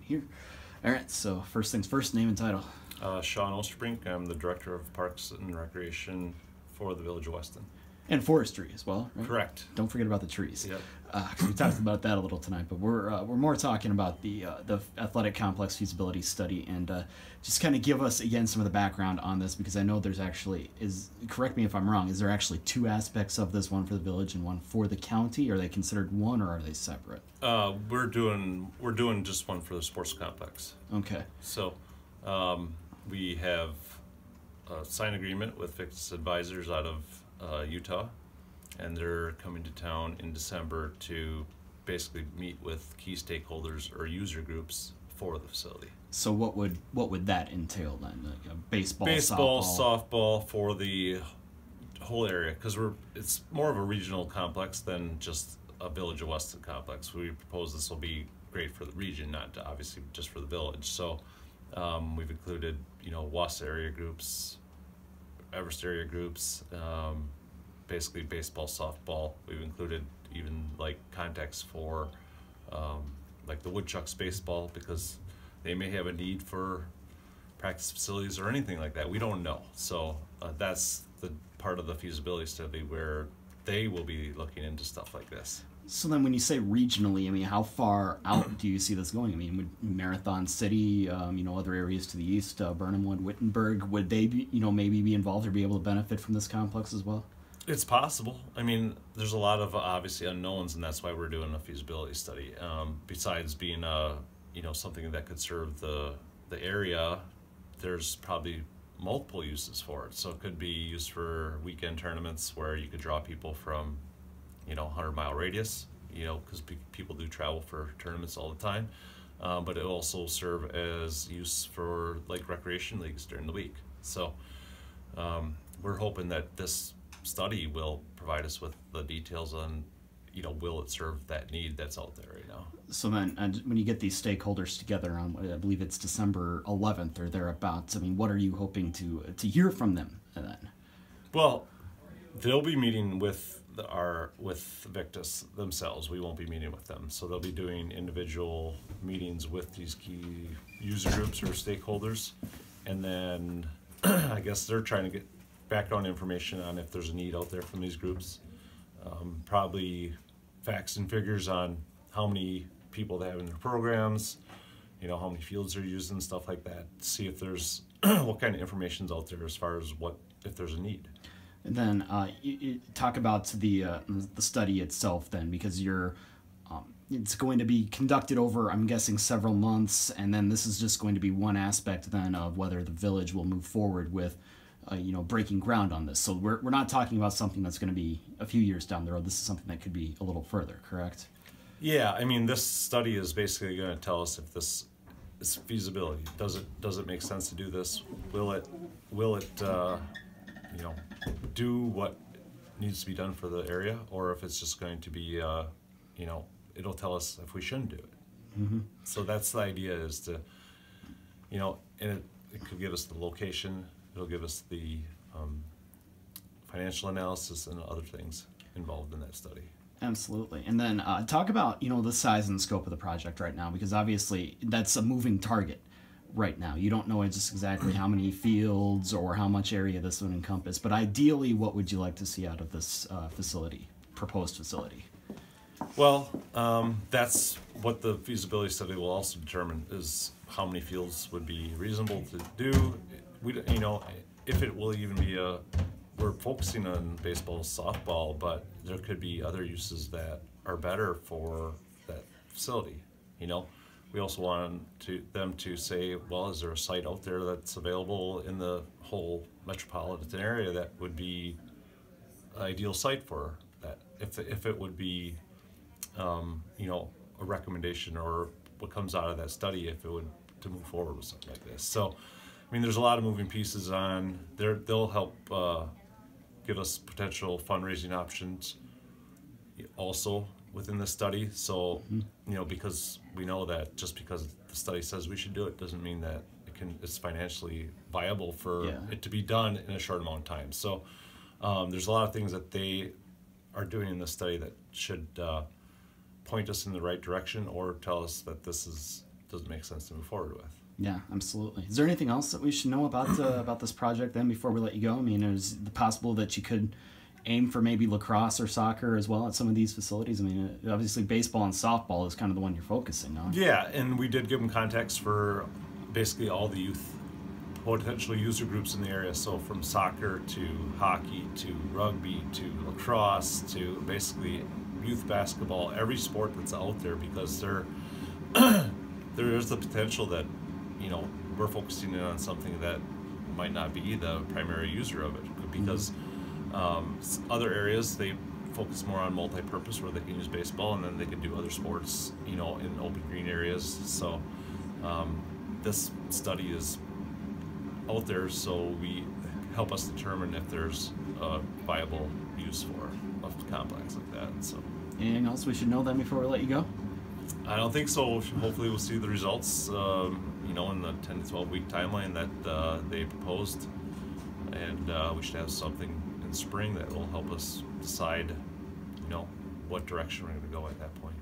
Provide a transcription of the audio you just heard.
Here. All right. So first things first, name and title. Uh, Shawn Osterbrink. I'm the Director of Parks and Recreation for the Village of Weston. And forestry as well. Right? Correct. Don't forget about the trees. Yep. Uh, we talked about that a little tonight, but we're uh, we're more talking about the uh, the athletic complex feasibility study and uh, just kind of give us again some of the background on this because I know there's actually is correct me if I'm wrong. Is there actually two aspects of this, one for the village and one for the county? Are they considered one or are they separate? Uh, we're doing we're doing just one for the sports complex. Okay. So um, we have a signed agreement with Victus Advisors out of uh, Utah, and they're coming to town in December to basically meet with key stakeholders or user groups for the facility. So what would what would that entail then? Like a baseball, Baseball, softball. softball for the whole area because we're it's more of a regional complex than just a Village of Weston complex. We propose this will be great for the region, not obviously just for the village. So um, we've included you know Wausau area groups, Area groups, um, basically baseball, softball. We've included even like contacts for um, like the Woodchucks baseball because they may have a need for practice facilities or anything like that. We don't know. So uh, that's the part of the feasibility study where they will be looking into stuff like this. So then, when you say regionally, I mean, how far out do you see this going? I mean, would Marathon City, um, you know, other areas to the east, uh, Birnamwood, Wittenberg, would they be, you know, maybe be involved or be able to benefit from this complex as well? It's possible. I mean, there's a lot of uh, obviously unknowns, and that's why we're doing a feasibility study. Um, besides being a, you know, something that could serve the the area, there's probably multiple uses for it. So it could be used for weekend tournaments where you could draw people from, you know, 100 mile radius, you know, because pe- people do travel for tournaments all the time. Um, but it also serve as use for like recreation leagues during the week. So um, we're hoping that this study will provide us with the details on, you know, will it serve that need that's out there right now. So then, and when you get these stakeholders together on, I believe it's December 11th or thereabouts. I mean, what are you hoping to to hear from them then? Well, they'll be meeting with our with Victus themselves. We won't be meeting with them, so they'll be doing individual meetings with these key user groups or stakeholders, and then I guess they're trying to get background information on if there's a need out there from these groups. Um, probably facts and figures on how many people they have in their programs, you know, how many fields they're using, stuff like that. See if there's what kind of information's out there as far as what if there's a need. And then uh, you, you talk about the uh, the study itself then, because you're um, it's going to be conducted over, I'm guessing, several months, and then this is just going to be one aspect then of whether the village will move forward with, uh, you know, breaking ground on this. So we're, we're not talking about something that's going to be a few years down the road. This is something that could be a little further, correct? Yeah, I mean, this study is basically going to tell us if this is feasibility. Does it does it make sense to do this? Will it will it uh, you know do what needs to be done for the area, or if it's just going to be uh, you know it'll tell us if we shouldn't do it. Mm-hmm. So that's the idea is to you know and it, it could give us the location. It'll give us the um, financial analysis and other things involved in that study. Absolutely. And then uh, talk about, you know, the size and scope of the project right now, because obviously that's a moving target right now. You don't know just exactly how many fields or how much area this would encompass. But ideally, what would you like to see out of this uh, facility, proposed facility? Well, um, that's what the feasibility study will also determine is how many fields would be reasonable to do. We, you know, if it will even be a, we're focusing on baseball, softball, but there could be other uses that are better for that facility. You know, we also want to them to say, well, is there a site out there that's available in the whole metropolitan area that would be an ideal site for that? If if it would be um, you know, a recommendation or what comes out of that study if it would to move forward with something like this. So, I mean, there's a lot of moving pieces on there. They'll help uh, give us potential fundraising options also within the study. So, you know, because we know that just because the study says we should do it doesn't mean that it can it's financially viable for Yeah. it to be done in a short amount of time. So, um, there's a lot of things that they are doing in the study that should uh, point us in the right direction or tell us that this is doesn't make sense to move forward with. Yeah, absolutely. Is there anything else that we should know about uh, about this project then before we let you go? I mean, is it possible that you could aim for maybe lacrosse or soccer as well at some of these facilities? I mean, uh, obviously baseball and softball is kind of the one you're focusing on. Yeah, and we did give them context for basically all the youth potential user groups in the area. So from soccer to hockey to rugby to lacrosse to basically youth basketball, every sport that's out there because there there is the potential that you know we're focusing in on something that might not be the primary user of it because um, other areas they focus more on multi-purpose where they can use baseball and then they can do other sports you know in open green areas so um, this study is out there so we help us determine if there's a viable use for a complex like that so Anything else we should know then before we let you go? I don't think so. Hopefully, we'll see the results, um, you know, in the 10 to 12 week timeline that uh, they proposed. And uh, we should have something in spring that will help us decide, you know, what direction we're going to go at that point.